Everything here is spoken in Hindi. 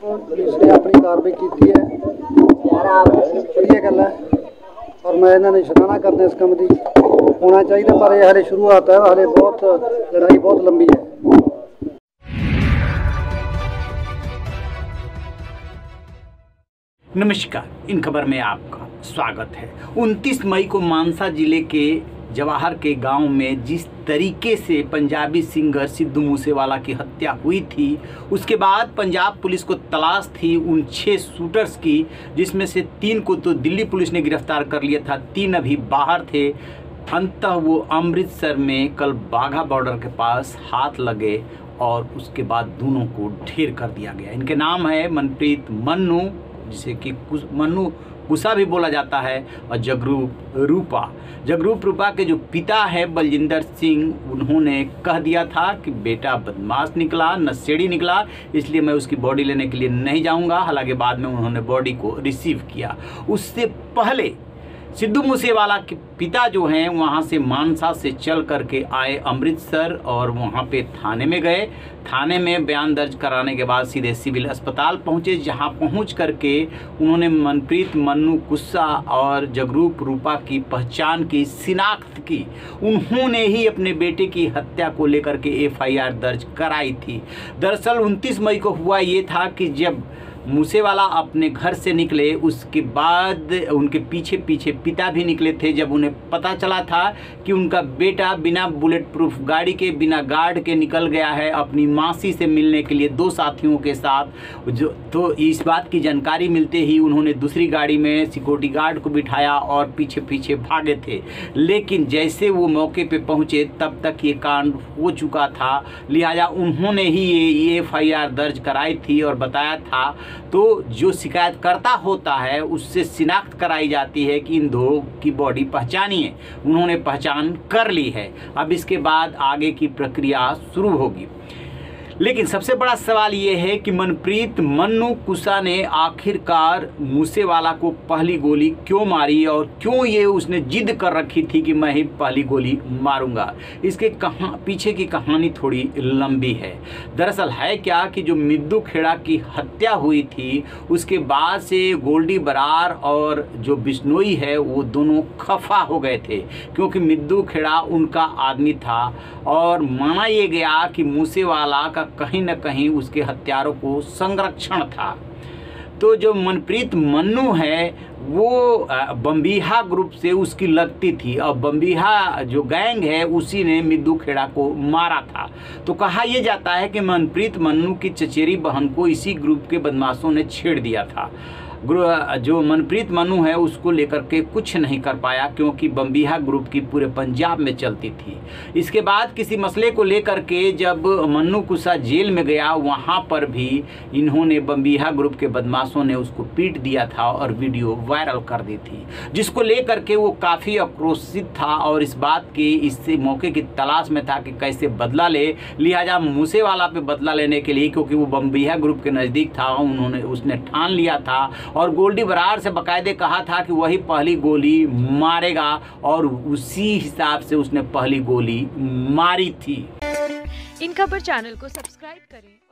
ਪੁਲਿਸ ਨੇ ਆਪਣੀ ਕਾਰਵਾਈ ਕੀਤੀ ਹੈ ਵਧੀਆ ਗੱਲ ਹੈ ਔਰ ਮੈਂ ਇਹਨਾਂ ਨੂੰ ਸ਼ਲਾਘਾ ਕਰਦਾ ਇਸ ਕੰਮ ਦੀ ਹੋਣਾ ਚਾਹੀਦਾ ਪਰ ਇਹ ਹਲੇ ਸ਼ੁਰੂਆਤ ਹੈ ਹਲੇ ਬਹੁਤ ਲੜਾਈ ਬਹੁਤ ਲੰਬੀ ਹੈ नमस्कार इन खबर में आपका स्वागत है 29 मई को मानसा जिले के जवाहर के गाँव में जिस तरीके से पंजाबी सिंगर सिद्धू मूसेवाला की हत्या हुई थी, उसके बाद पंजाब पुलिस को तलाश थी उन छः शूटर्स की, जिसमें से तीन को तो दिल्ली पुलिस ने गिरफ़्तार कर लिया था, तीन अभी बाहर थे। अंततः वो अमृतसर में कल बाघा बॉर्डर के पास हाथ लगे और उसके बाद दोनों को ढेर कर दिया गया। इनके नाम है मनप्रीत मन्नू, जिसे कि कुस- मन्नू कुसा भी बोला जाता है और जगरूप रूपा। जगरूप रूपा के जो पिता है बलजिंदर सिंह, उन्होंने कह दिया था कि बेटा बदमाश निकला, नशेड़ी निकला, इसलिए मैं उसकी बॉडी लेने के लिए नहीं जाऊँगा। हालाँकि बाद में उन्होंने बॉडी को रिसीव किया। उससे पहले सिद्धू मूसेवाला के पिता जो हैं, वहाँ से मानसा से चल करके आए अमृतसर और वहाँ पे थाने में गए। थाने में बयान दर्ज कराने के बाद सीधे सिविल अस्पताल पहुँचे, जहाँ पहुँच करके उन्होंने मनप्रीत, मन्नू गुस्सा और जगरूप रूपा की पहचान की, शिनाख्त की। उन्होंने ही अपने बेटे की हत्या को लेकर के एफआईआर दर्ज कराई थी। दरअसल 29 मई को हुआ ये था कि जब मूसेवाला अपने घर से निकले, उसके बाद उनके पीछे पीछे पिता भी निकले थे, जब उन्हें पता चला था कि उनका बेटा बिना बुलेट प्रूफ गाड़ी के, बिना गार्ड के निकल गया है अपनी मासी से मिलने के लिए दो साथियों के साथ। जो तो इस बात की जानकारी मिलते ही उन्होंने दूसरी गाड़ी में सिक्योरिटी गार्ड को बिठाया और पीछे पीछे भागे थे। लेकिन जैसे वो मौके पर पहुँचे, तब तक ये कांड हो चुका था। लिहाजा उन्होंने ही ये एफ़ आई आर दर्ज कराई थी और बताया था तो जो शिकायतकर्ता होता है, उससे शिनाख्त कराई जाती है कि इन दो की बॉडी पहचानी है। उन्होंने पहचान कर ली है। अब इसके बाद आगे की प्रक्रिया शुरू होगी। लेकिन सबसे बड़ा सवाल ये है कि मनप्रीत मन्नू कुसा ने आखिरकार मूसेवाला को पहली गोली क्यों मारी और क्यों ये उसने जिद कर रखी थी कि मैं ही पहली गोली मारूँगा? इसके कहाँ, पीछे की कहानी थोड़ी लंबी है। दरअसल है क्या कि जो मिद्दू खेड़ा की हत्या हुई थी, उसके बाद से गोल्डी बरार और जो बिश्नोई है, वो दोनों खफा हो गए थे, क्योंकि मिद्दू खेड़ा उनका आदमी था और माना ये गया कि मूसेवाला का कहीं न कहीं उसके हथियारों को संरक्षण था। तो जो मनप्रीत मन्नू है, वो बम्बीहा ग्रुप से उसकी लगती थी। और बम्बीहा जो गैंग है, उसी ने मिद्दू खेड़ा को मारा था। तो कहा यह जाता है कि मनप्रीत मन्नू की चचेरी बहन को इसी ग्रुप के बदमाशों ने छेड़ दिया था। ग्रु- जो मनप्रीत मनु है, उसको लेकर के कुछ नहीं कर पाया, क्योंकि बम्बीहा ग्रुप की पूरे पंजाब में चलती थी। इसके बाद किसी मसले को लेकर के जब मन्नू कुसा जेल में गया, वहाँ पर भी इन्होंने बम्बीहा ग्रुप के बदमाशों ने उसको पीट दिया था और वीडियो वायरल कर दी थी, जिसको लेकर के वो काफ़ी आक्रोशित था और इस बात की, इससे मौके की तलाश में था कि कैसे बदला ले, लिहाजा मूसेवाला पे बदला लेने के लिए, क्योंकि वो बम्बीहा ग्रुप के नज़दीक था, उन्होंने, उसने ठान लिया था और गोल्डी बरार से बाकायदे कहा था कि वही पहली गोली मारेगा और उसी हिसाब से उसने पहली गोली मारी थी। इन खबर चैनल को सब्सक्राइब करें।